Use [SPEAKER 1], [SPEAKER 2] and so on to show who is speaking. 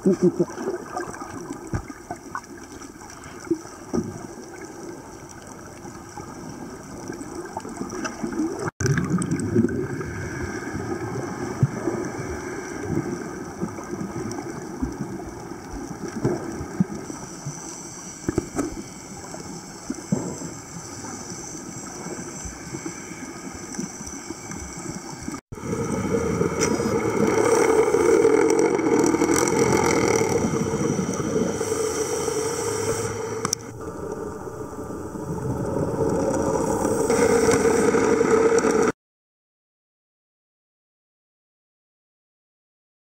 [SPEAKER 1] 嘿嘿嘿